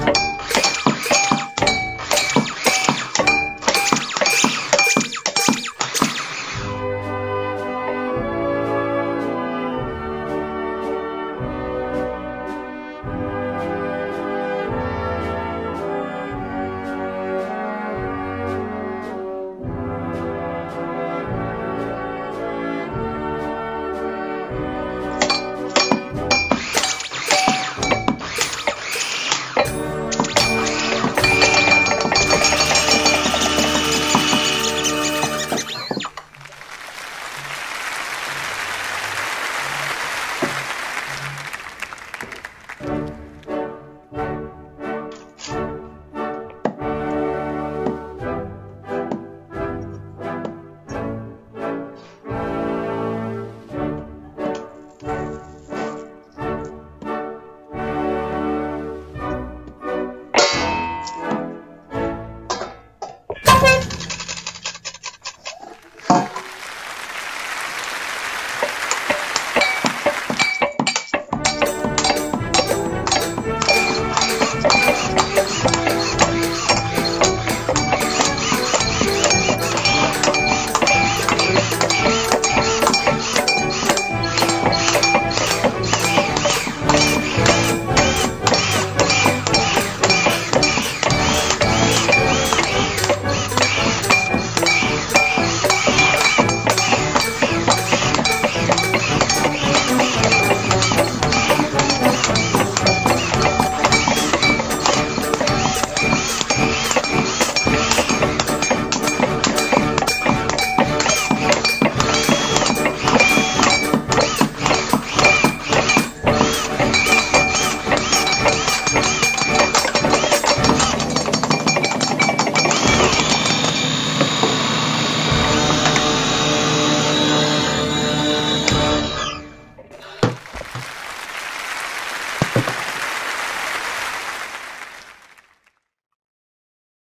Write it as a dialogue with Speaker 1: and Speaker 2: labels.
Speaker 1: Bye.